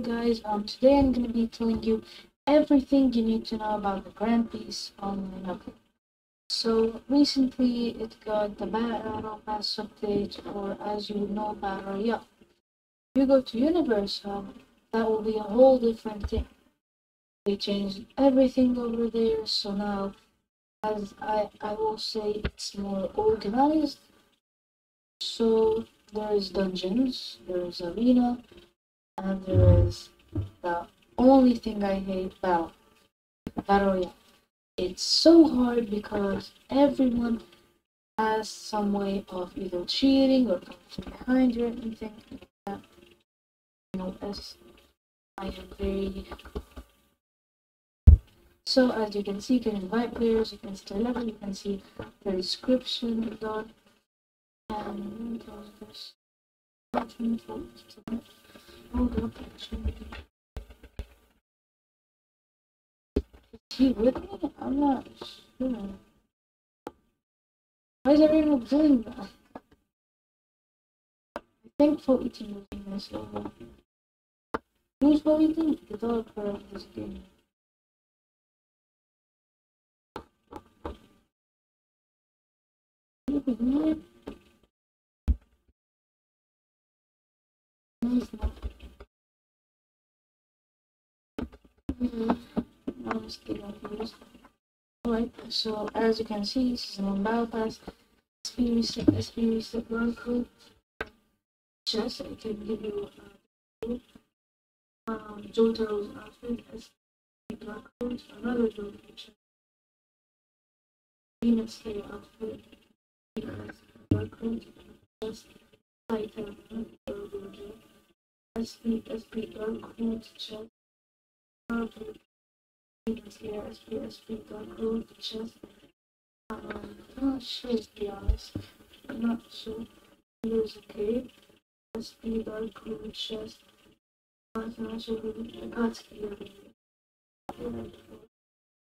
Guys, um, today I'm going to be telling you everything you need to know about the Grand Piece Online update. So recently it got the Battle Pass update or as you know Battle Royale. You go to Universe that will be a whole different thing. They changed everything over there so now as I, I will say it's more organized. So there is dungeons, there is arena, and there is the only thing I hate battle. Battle Royale. It's so hard because everyone has some way of either cheating or coming behind you or anything like that. You know, as I am very so as you can see, you can invite players, you can see level, you can see the description dot and uh, he with me? I'm not sure. Why is everyone doing that? I think Fulton using this over. Who's Fulton? The developer of this game. Confused. Alright, so as you can see, this is an battle pass. SP reset, SP reset run code. Chest, I can give you uh, um, Jotaro's outfit, SP black code, another Jotaro chest. Venus Slayer outfit, black code, chest, Titan, SP, SP black code, chest. SPSP got code chest. Um, not sure to be honest. Not sure. Here's okay. SP got chest. I'm not sure I got here.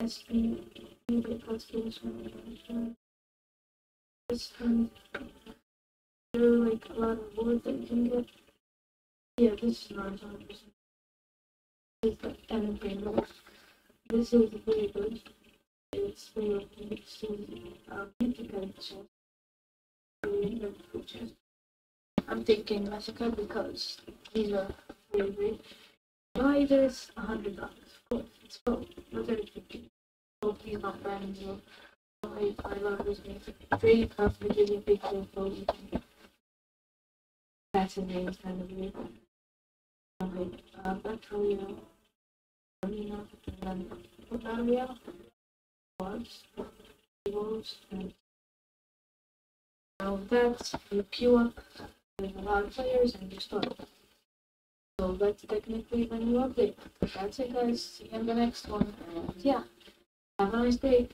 SP, maybe got skills from This one, there are like a lot of rewards that you can get. Yeah, this is not 100%. It's like evergreen. This is very good. It's very it's um, difficult chest. Very. I'm thinking Massacre because these are very great. Why this a hundred dollars? Of course, it's full. Not everything. Hope he's not brand new. I, I love this game. Very tough, really big deal for you. That's his name, kind of weird. Okay, uh, Battle Royale arena and tables and now that you queue up with a lot of players and you start. So that's technically the new update. That's it guys, see you in the next one and yeah, have a nice day.